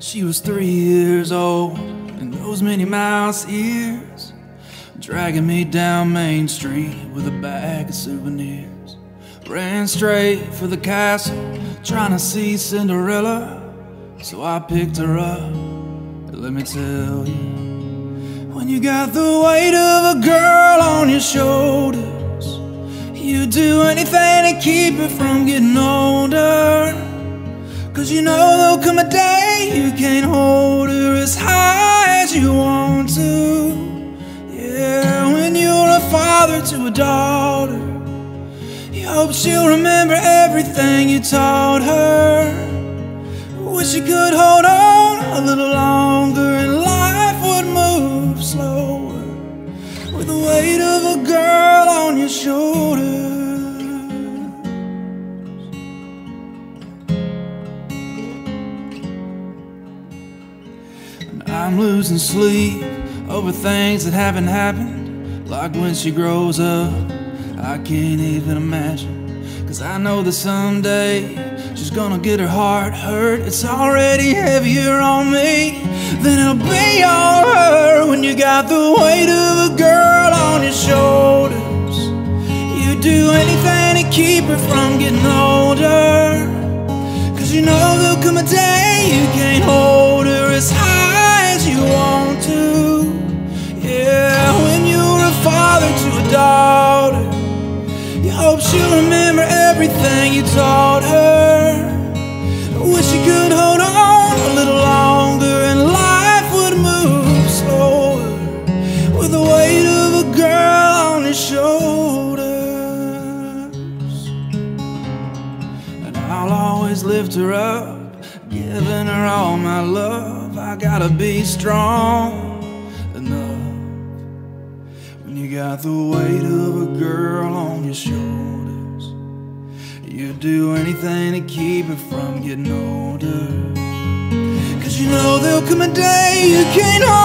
She was three years old, and those Minnie Mouse ears dragging me down Main Street with a bag of souvenirs. Ran straight for the castle, trying to see Cinderella. So I picked her up. And let me tell you, when you got the weight of a girl on your shoulders, you do anything to keep it from getting older. Cause you know there'll come a day you can't hold her as high as you want to. Yeah, when you're a father to a daughter, you hope she'll remember everything you taught her. Wish you could hold on a little longer and life would move slower with the weight of a girl on your I'm losing sleep over things that haven't happened. Like when she grows up, I can't even imagine. Cause I know that someday she's gonna get her heart hurt. It's already heavier on me than it'll be on her when you got the weight of a girl on your shoulders. You do anything to keep her from getting older. Cause you know there'll come a day daughter, you hope she'll remember everything you taught her. I Wish you could hold on a little longer and life would move slower with the weight of a girl on your shoulders. And I'll always lift her up, giving her all my love. I gotta be strong when you got the weight of a girl on your shoulders. You'd do anything to keep it from getting older. Cause you know there'll come a day you can't hold